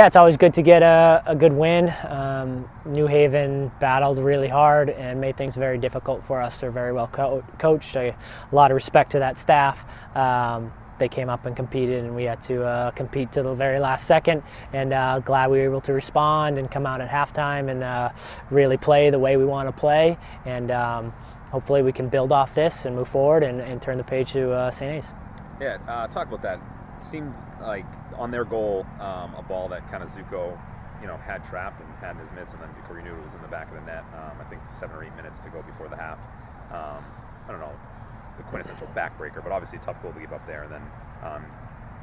Yeah, it's always good to get a, a good win. Um, New Haven battled really hard and made things very difficult for us. They're very well co coached. A lot of respect to that staff. Um, they came up and competed, and we had to uh, compete to the very last second. And uh, glad we were able to respond and come out at halftime and uh, really play the way we want to play. And um, hopefully, we can build off this and move forward and, and turn the page to uh, St. A's. Yeah, uh, talk about that. It seemed like on their goal, um, a ball that kind of Zuko, you know, had trapped and had in his mitts, and then before you knew it, it was in the back of the net. Um, I think seven or eight minutes to go before the half. Um, I don't know the quintessential backbreaker, but obviously a tough goal to give up there. And then um,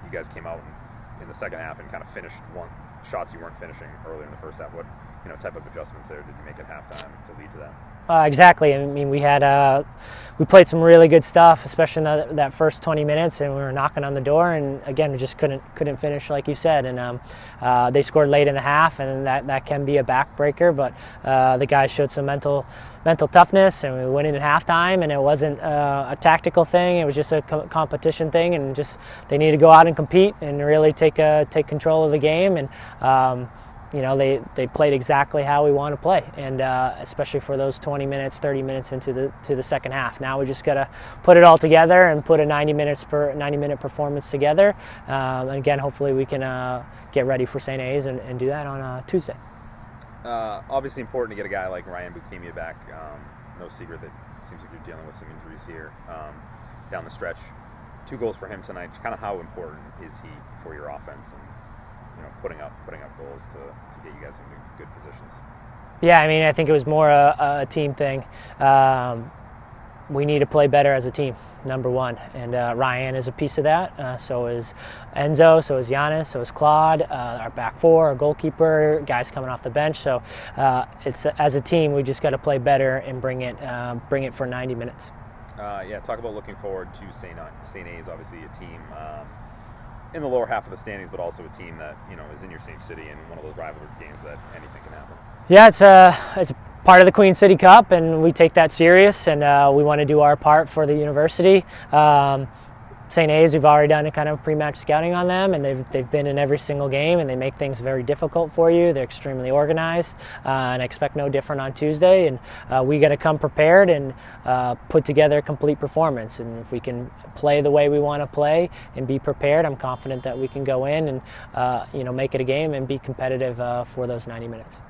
you guys came out in, in the second half and kind of finished one shots you weren't finishing earlier in the first half. What you know type of adjustments there did you make at halftime to lead to that? Uh, exactly. I mean, we had uh, we played some really good stuff, especially in that, that, first 20 minutes, and we were knocking on the door. And again, we just couldn't couldn't finish, like you said. And um, uh, they scored late in the half, and that, that can be a backbreaker. But uh, the guys showed some mental mental toughness, and we went in at halftime. And it wasn't uh, a tactical thing; it was just a co competition thing. And just they need to go out and compete and really take take control of the game. And um, you know, they, they played exactly how we want to play, and uh, especially for those 20 minutes, 30 minutes into the to the second half. Now we just got to put it all together and put a 90 minutes per 90 minute performance together. Um, and again, hopefully we can uh, get ready for St. A's and, and do that on uh, Tuesday. Uh, obviously important to get a guy like Ryan Bukimia back. Um, no secret that seems like you're dealing with some injuries here um, down the stretch. Two goals for him tonight. Kind of how important is he for your offense? And, you know putting up putting up goals to, to get you guys into good positions. Yeah, I mean, I think it was more a, a team thing. Um, we need to play better as a team, number one. And uh, Ryan is a piece of that. Uh, so is Enzo, so is Giannis, so is Claude, uh, our back four, our goalkeeper, guys coming off the bench. So uh, it's as a team, we just got to play better and bring it, uh, bring it for 90 minutes. Uh, yeah, talk about looking forward to St. St. A's, obviously a team. Um, in the lower half of the standings, but also a team that you know is in your same city and one of those rivalry games that anything can happen. Yeah, it's a it's part of the Queen City Cup, and we take that serious, and uh, we want to do our part for the university. Um, St. A's, we've already done a kind of pre-match scouting on them, and they've, they've been in every single game, and they make things very difficult for you. They're extremely organized, uh, and I expect no different on Tuesday. And uh, we got to come prepared and uh, put together a complete performance. And if we can play the way we want to play and be prepared, I'm confident that we can go in and uh, you know make it a game and be competitive uh, for those 90 minutes.